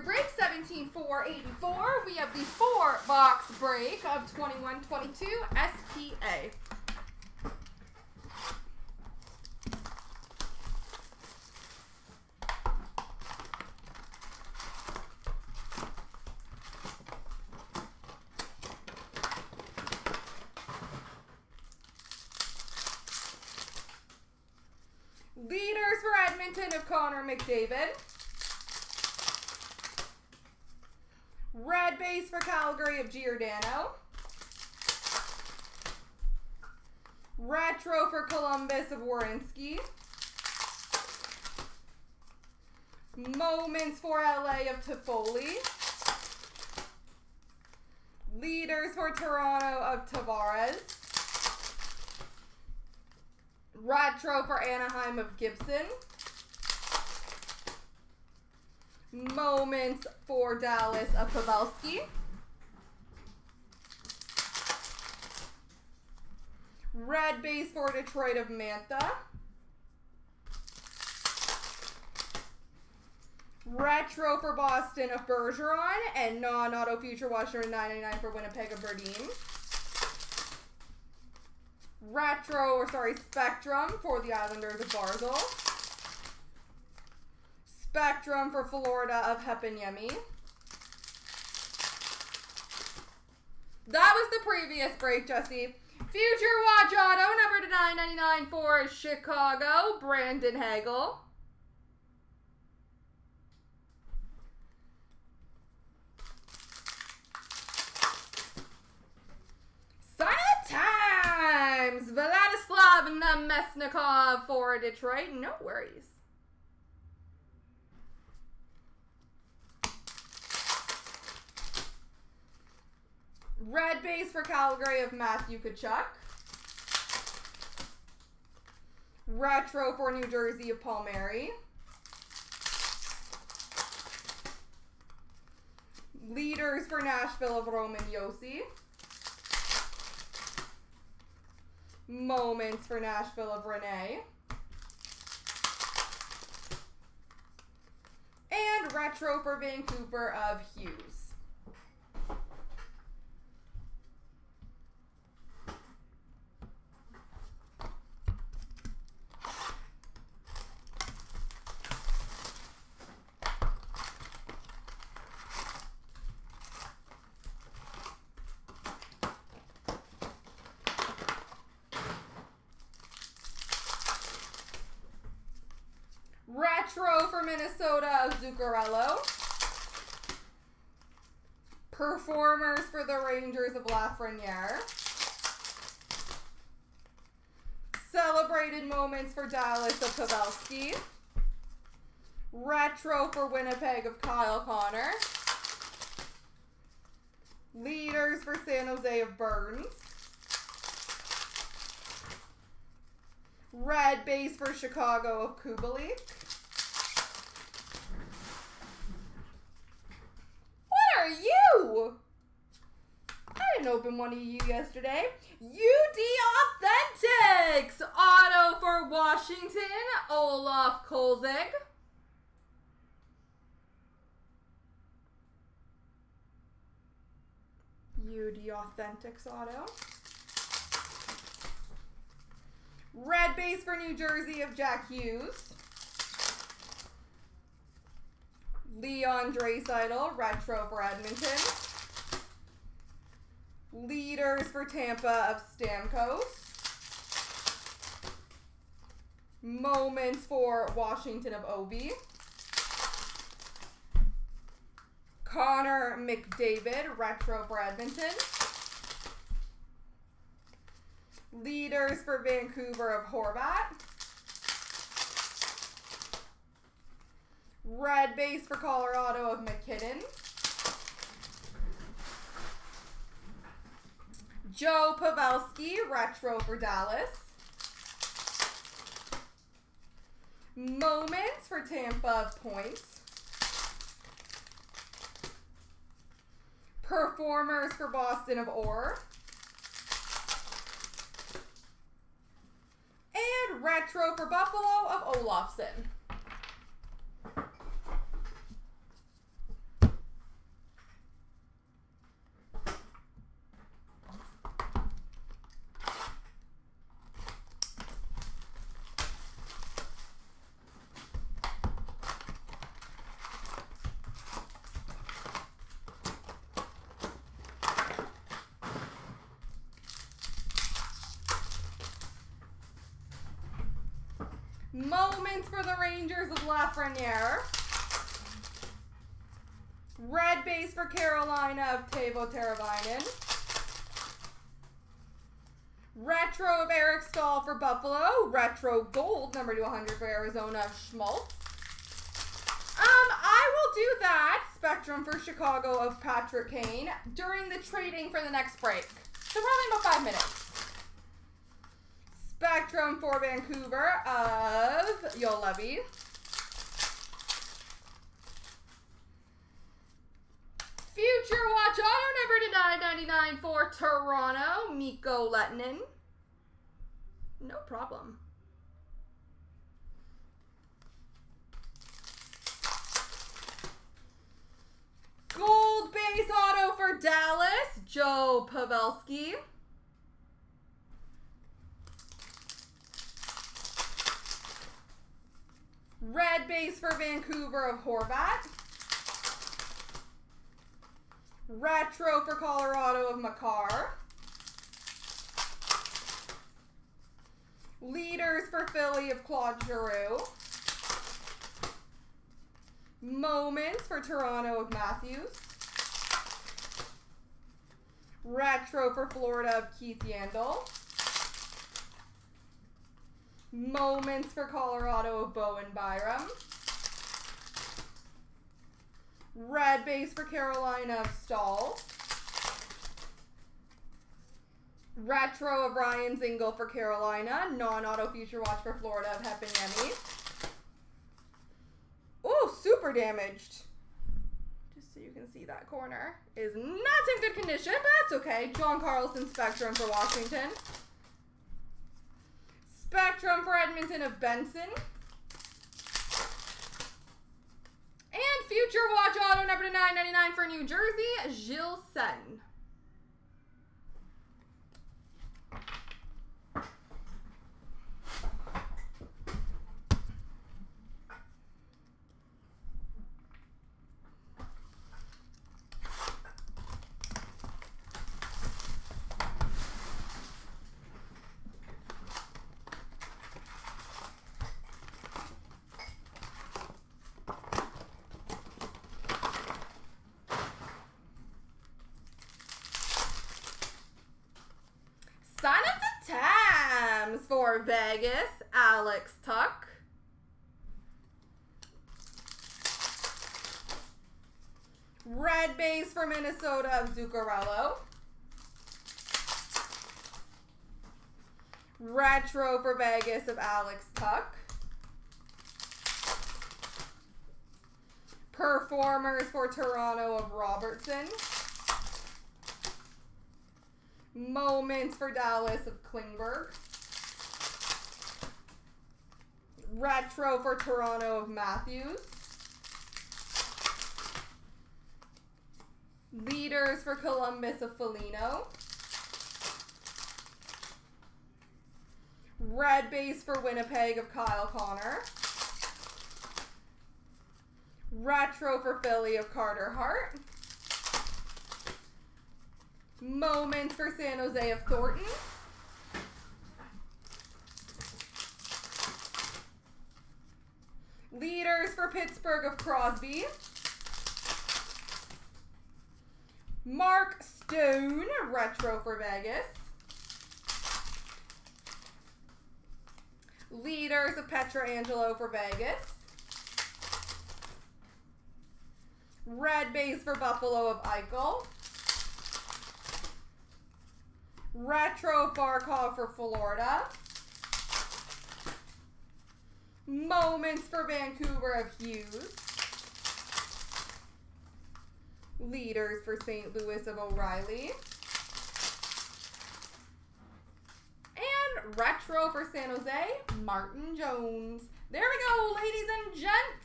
Break 17484. We have the four box break of 2122 SPA. Leaders for Edmonton of Connor McDavid. Red base for Calgary of Giordano. Retro for Columbus of Werenski. Moments for LA of Toffoli. Leaders for Toronto of Tavares. Retro for Anaheim of Gibson. Moments for Dallas of Pavelski. Red base for Detroit of Mantha. Retro for Boston of Bergeron. And non-auto future Watch 99 for Winnipeg of Berdin. Retro, or sorry, Spectrum for the Islanders of Barzal. Spectrum for Florida of Heponiemi. That was the previous break, Jesse. Future Watch Auto, number to 999 for Chicago, Brandon Hagel. Sign of Times, Vladislav Namestnikov for Detroit. No worries. Red base for Calgary of Matthew Tkachuk. Retro for New Jersey of Paul Palmieri. Leaders for Nashville of Roman Josi. Moments for Nashville of Rinne. And Retro for Vancouver of Hughes. Retro for Minnesota of Zuccarello. Performers for the Rangers of Lafreniere. Celebrated moments for Dallas of Pavelski. Retro for Winnipeg of Kyle Connor. Leaders for San Jose of Burns. Red base for Chicago of Kubalik. You? I didn't open one of you yesterday. UD Authentics! Auto for Washington, Olaf Kolzig. UD Authentics auto. Red base for New Jersey of Jack Hughes. Leon Draisaitl, retro for Edmonton. Leaders for Tampa of Stamkos. Moments for Washington of Ovi. Connor McDavid, retro for Edmonton. Leaders for Vancouver of Horvat. Red base for Colorado of MacKinnon. Joe Pavelski, retro for Dallas. Moments for Tampa of Points. Performers for Boston of Orr. And retro for Buffalo of Olofsson. Moments for the Rangers of Lafreniere. Red base for Carolina of Teuvo Teravainen. Retro of Eric Staal for Buffalo. Retro gold, number to 100 for Arizona of Schmaltz. Um, I will do that. Spectrum for Chicago of Patrick Kane during the trading for the next break. So probably about five minutes. Spectrum for Vancouver of Juolevi. Future Watch Auto number to 999 for Toronto, Mikko Lehtonen. No problem. Gold base auto for Dallas, Joe Pavelski. Red base for Vancouver of Horvat. Retro for Colorado of Makar. Leaders for Philly of Claude Giroux. Moments for Toronto of Matthews. Retro for Florida of Keith Yandle. Moments for Colorado of Bowen Byram. Red base for Carolina of Staal. Retro of Ryan Dzingel for Carolina. Non-auto future watch for Florida of Heponiemi. Oh, super damaged. Just so you can see that corner. Is not in good condition, but that's okay. John Carlson Spectrum for Washington. Spectrum for Edmonton of Benson. And Future Watch Auto number to 999 for New Jersey, Gilles Senn. Sign of the For Vegas, Alex Tuch. Red base for Minnesota of Zuccarello. Retro for Vegas of Alex Tuch. Performers for Toronto of Robertson. Moments for Dallas of Klingberg. Retro for Toronto of Matthews. Leaders for Columbus of Foligno. Red base for Winnipeg of Kyle Connor. Retro for Philly of Carter Hart. Moments for San Jose of Thornton. For Pittsburgh of Crosby. Mark Stone, retro for Vegas. Leaders of Pietrangelo for Vegas. Red base for Buffalo of Eichel. Retro Barkov for Florida. Moments for Vancouver of Hughes. Leaders for St. Louis of O'Reilly. And retro for San Jose, Martin Jones. There we go, ladies and gents.